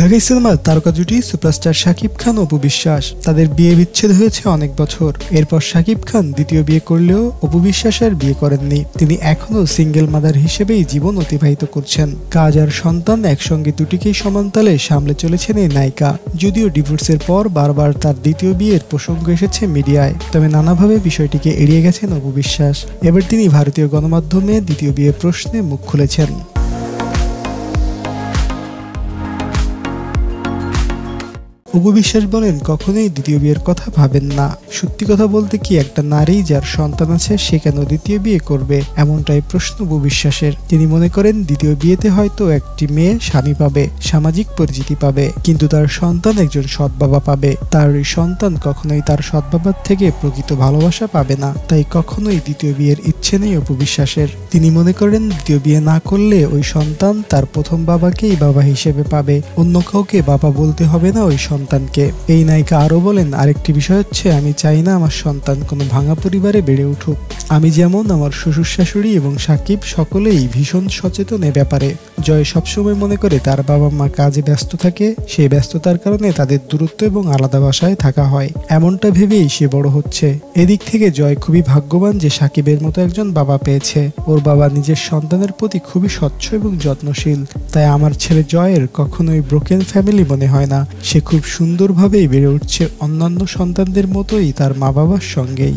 ঢাকাই সিনেমার তারকা জুটি সুপারস্টার শাকিব খান অপু বিশ্বাস। তাদের বিয়ে বিচ্ছেদ হয়েছে অনেক বছর। এরপর শাকিব খান দ্বিতীয় বিয়ে করলেও অপু বিশ্বাস আর বিয়ে করেননি। তিনি এখনও সিঙ্গেল মাদার হিসেবেই জীবন অতিবাহিত করছেন। কাজ আর সন্তান একসঙ্গে দুটিকেই সমানতালে সামলে চলেছেন এই নায়িকা। যদিও ডিভোর্সের পর বারবার তার দ্বিতীয় বিয়ের প্রসঙ্গ এসেছে মিডিয়ায়, তবে নানাভাবে বিষয়টিকে এড়িয়ে গেছেন অপু বিশ্বাস। এবার তিনি ভারতীয় গণমাধ্যমে দ্বিতীয় বিয়ের প্রশ্নে মুখ খুলেছেন। উপবিশ্বাস বলেন, কখনোই দ্বিতীয় বিয়ের কথা ভাবেন না। সত্যি কথা বলতে কি একটা নারী যার সন্তান আছে, সে কেন দ্বিতীয় বিয়ে করবে? এমনটাই প্রশ্ন উপবিশ্বাসের তিনি মনে করেন, দ্বিতীয় বিয়েতে হয়তো একটি মেয়ে স্বামী পাবে, সামাজিক পরিচিতি পাবে, কিন্তু তার সন্তান একজন সৎ বাবা পাবে। তার ওই সন্তান কখনোই তার সৎ বাবার থেকে প্রকৃত ভালোবাসা পাবে না, তাই কখনোই দ্বিতীয় বিয়ের ইচ্ছে নেই উপবিশ্বাসের তিনি মনে করেন, দ্বিতীয় বিয়ে না করলে ওই সন্তান তার প্রথম বাবাকেই বাবা হিসেবে পাবে। অন্য কাউকে বাবা বলতে হবে না ওই সন্তানকে। এই নায়িকা আরও বলেন, আরেকটি বিষয় হচ্ছে, আমি চাই না আমার সন্তান কোনো ভাঙা পরিবারে বেড়ে উঠুক। আমি যেমন আমার শ্বশুর শাশুড়ি এবং সাকিব সকলেই ভীষণ সচেতন এ ব্যাপারে। জয় সবসময় মনে করে তার বাবা মা কাজে ব্যস্ত থাকে, সেই ব্যস্ততার কারণে তাদের দূরত্ব এবং আলাদা বাসায় থাকা হয়। এমনটা ভেবেই সে বড় হচ্ছে। এদিক থেকে জয় খুবই ভাগ্যবান যে সাকিবের মতো একজন বাবা পেয়েছে। ওর বাবা নিজের সন্তানের প্রতি খুবই স্বচ্ছ এবং যত্নশীল। তাই আমার ছেলে জয়ের কখনোই ব্রোকেন ফ্যামিলি মনে হয় না। সে খুব সুন্দরভাবেই বেড়ে উঠছে অন্যান্য সন্তানদের মতোই তার মা বাবার সঙ্গেই।